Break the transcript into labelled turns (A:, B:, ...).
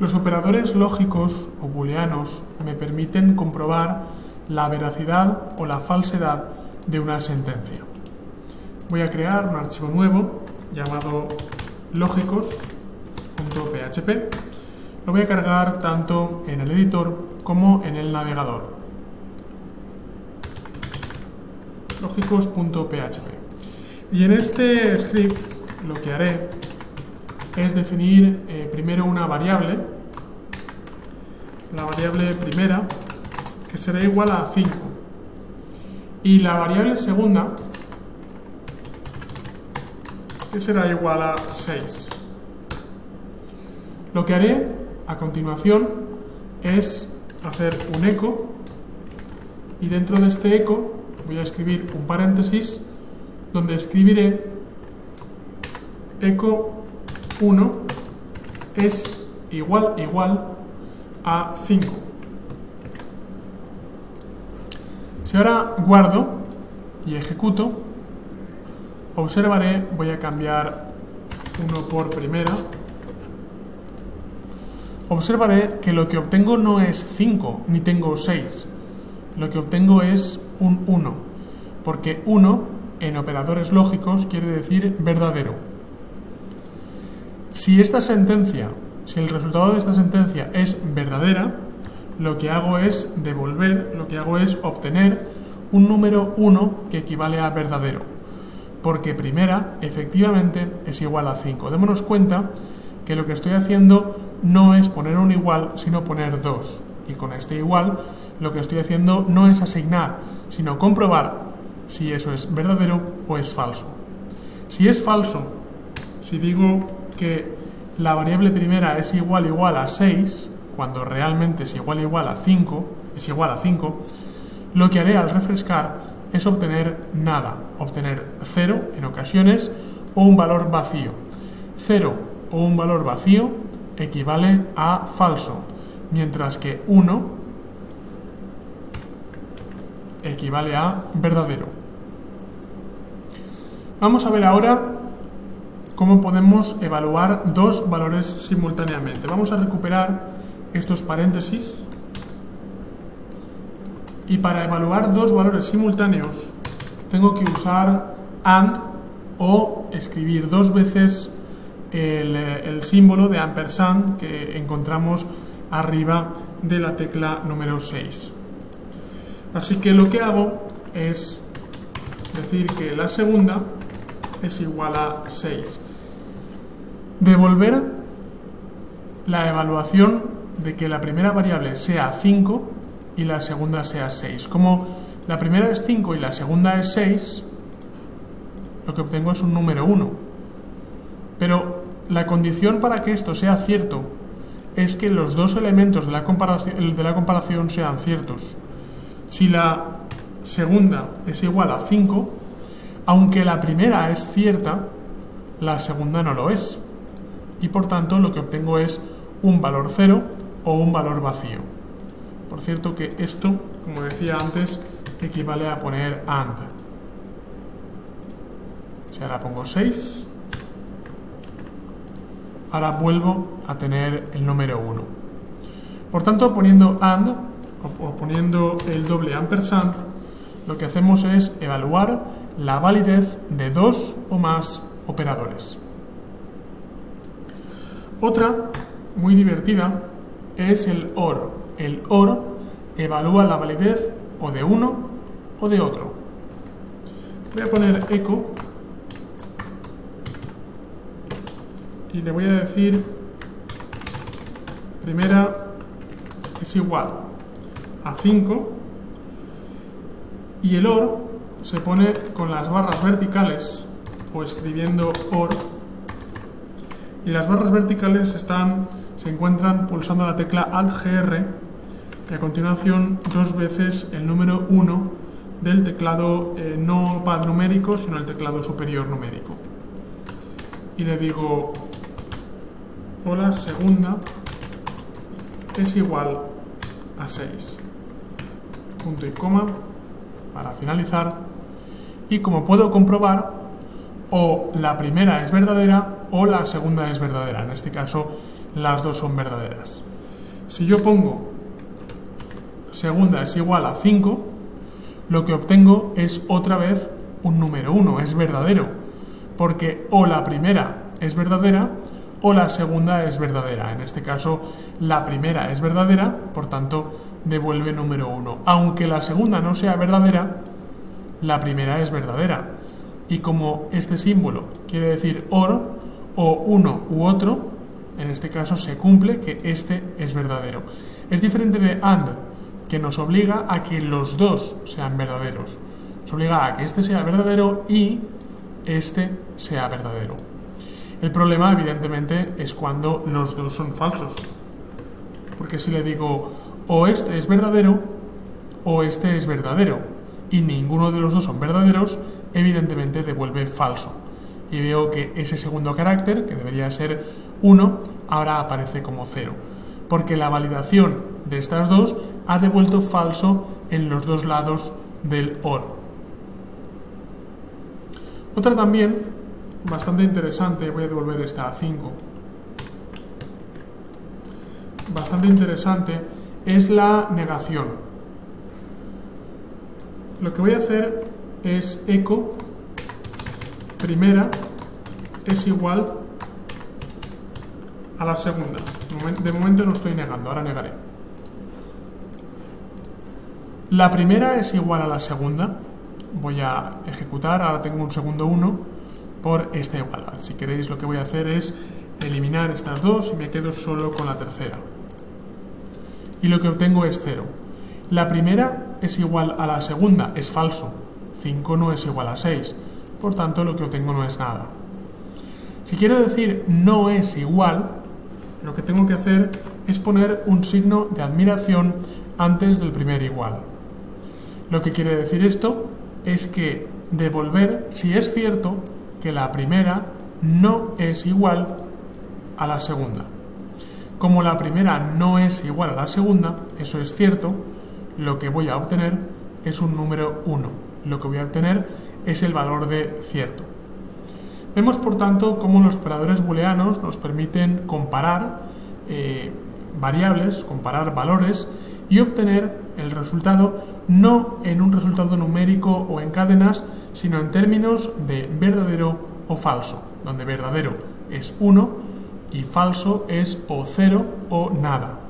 A: Los operadores lógicos o booleanos me permiten comprobar la veracidad o la falsedad de una sentencia. Voy a crear un archivo nuevo llamado lógicos.php. Lo voy a cargar tanto en el editor como en el navegador. lógicos.php. Y en este script lo que haré es definir eh, primero una variable, la variable primera, que será igual a 5. Y la variable segunda, que será igual a 6. Lo que haré a continuación es hacer un eco y dentro de este eco voy a escribir un paréntesis donde escribiré eco 1 es igual igual a 5. Si ahora guardo y ejecuto, observaré, voy a cambiar 1 por primera, observaré que lo que obtengo no es 5, ni tengo 6. Lo que obtengo es un 1, porque 1 en operadores lógicos quiere decir verdadero. Si esta sentencia, si el resultado de esta sentencia es verdadera, lo que hago es devolver, lo que hago es obtener un número 1 que equivale a verdadero, porque primera efectivamente es igual a 5. Démonos cuenta que lo que estoy haciendo no es poner un igual, sino poner 2. Y con este igual lo que estoy haciendo no es asignar, sino comprobar si eso es verdadero o es falso. Si es falso, si digo que la variable primera es igual igual a 6, cuando realmente es igual igual a 5, es igual a 5, lo que haré al refrescar es obtener nada, obtener 0 en ocasiones o un valor vacío. 0 o un valor vacío equivale a falso, mientras que 1 equivale a verdadero. Vamos a ver ahora cómo podemos evaluar dos valores simultáneamente. Vamos a recuperar estos paréntesis y para evaluar dos valores simultáneos tengo que usar AND o escribir dos veces el, símbolo de ampersand que encontramos arriba de la tecla número 6. Así que lo que hago es decir que la segunda es igual a 6. Devolver la evaluación de que la primera variable sea 5 y la segunda sea 6. Como la primera es 5 y la segunda es 6, lo que obtengo es un número 1. Pero la condición para que esto sea cierto es que los dos elementos de la comparación, de la comparación sean ciertos. Si la segunda es igual a 5, aunque la primera es cierta, la segunda no lo es. Y por tanto lo que obtengo es un valor cero o un valor vacío. Por cierto que esto, como decía antes, equivale a poner AND. Si ahora pongo 6, ahora vuelvo a tener el número 1. Por tanto, poniendo AND, o poniendo el doble ampersand, lo que hacemos es evaluar la validez de dos o más operadores. Otra, muy divertida, es el OR. El OR evalúa la validez o de uno o de otro. Voy a poner eco y le voy a decir primera es igual a 5 y el OR se pone con las barras verticales o escribiendo OR y las barras verticales están, se encuentran pulsando la tecla Alt-GR y a continuación dos veces el número 1 del teclado eh, no pad numérico sino el teclado superior numérico. Y le digo hola segunda es igual a 6 punto y coma para finalizar y como puedo comprobar o la primera es verdadera o la segunda es verdadera. En este caso las dos son verdaderas. Si yo pongo segunda es igual a 5, lo que obtengo es otra vez un número 1, es verdadero, porque o la primera es verdadera o la segunda es verdadera. En este caso, la primera es verdadera, por tanto, devuelve número 1. Aunque la segunda no sea verdadera, la primera es verdadera. Y como este símbolo quiere decir OR, o uno u otro, en este caso se cumple que este es verdadero. Es diferente de AND, que nos obliga a que los dos sean verdaderos. Nos obliga a que este sea verdadero y este sea verdadero. El problema, evidentemente, es cuando los dos son falsos. Porque si le digo o este es verdadero o este es verdadero y ninguno de los dos son verdaderos, evidentemente devuelve falso. Y veo que ese segundo carácter, que debería ser 1, ahora aparece como 0. Porque la validación de estas dos ha devuelto falso en los dos lados del OR. Otra también, bastante interesante, voy a devolver esta a 5. Bastante interesante es la negación. Lo que voy a hacer es eco primera es igual a la segunda. De momento no estoy negando, ahora negaré. La primera es igual a la segunda. Voy a ejecutar, ahora tengo un segundo 1 por esta igualdad. Si queréis lo que voy a hacer es eliminar estas dos y me quedo solo con la tercera y lo que obtengo es 0. La primera es igual a la segunda, es falso. 5 no es igual a 6, por tanto lo que obtengo no es nada. Si quiero decir no es igual, lo que tengo que hacer es poner un signo de admiración antes del primer igual. Lo que quiere decir esto es que devolver si es cierto que la primera no es igual a la segunda. Como la primera no es igual a la segunda, eso es cierto, lo que voy a obtener es un número 1. Lo que voy a obtener es el valor de cierto. Vemos, por tanto, cómo los operadores booleanos nos permiten comparar eh, variables, comparar valores y obtener el resultado no en un resultado numérico o en cadenas, sino en términos de verdadero o falso, donde verdadero es 1 y falso es o cero o nada.